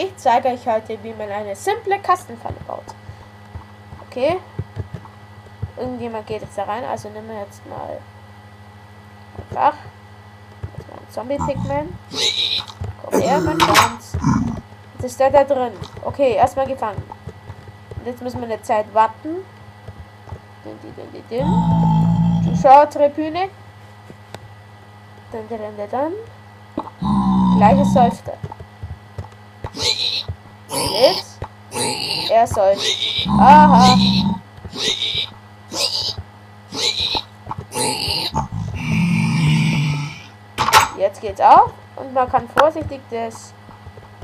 Ich zeige euch heute, wie man eine simple Kastenfalle baut. Okay. Irgendjemand geht jetzt da rein, also nehmen wir jetzt mal einfach Zombie-Pigman. Komm her, mein Freund. Jetzt ist der da drin. Okay, erstmal gefangen. Und jetzt müssen wir eine Zeit warten. Zuschauertribüne. Dann, dann, dann, dann. Gleiches Seufzer. Jetzt. Er seufzt. Aha. Jetzt geht's auf und man kann vorsichtig das,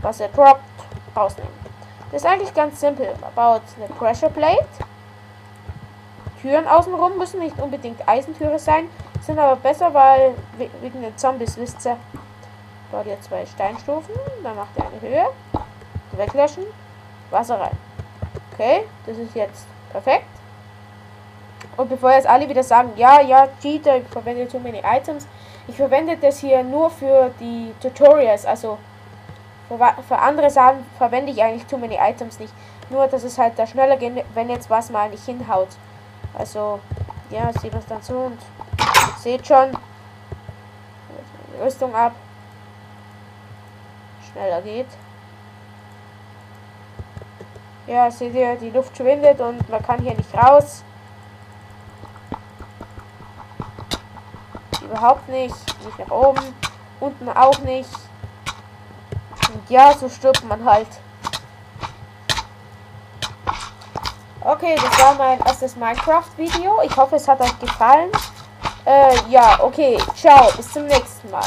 was er droppt, rausnehmen. Das ist eigentlich ganz simpel. Man baut eine Pressure Plate. Türen außenrum müssen nicht unbedingt Eisentüre sein, sind aber besser, weil wegen den Zombies wisst ihr. Baut ihr zwei Steinstufen, dann macht ihr eine Höhe, weglöschen, Wasser rein. Okay, das ist jetzt perfekt. Und bevor jetzt alle wieder sagen, ja, ja, Cheater, ich verwende too many items, ich verwende das hier nur für die Tutorials, also für, für andere Sachen verwende ich eigentlich too many items nicht. Nur, dass es halt da schneller geht, wenn jetzt was mal nicht hinhaut. Also, ja, sieht man dann so und seht schon, Rüstung ab, schneller geht. Ja, seht ihr, die Luft schwindet und man kann hier nicht raus. Überhaupt nicht. Nicht nach oben. Unten auch nicht. Und ja, so stirbt man halt. Okay, das war mein erstes Minecraft-Video. Ich hoffe, es hat euch gefallen. Äh, ja, okay. Ciao. Bis zum nächsten Mal.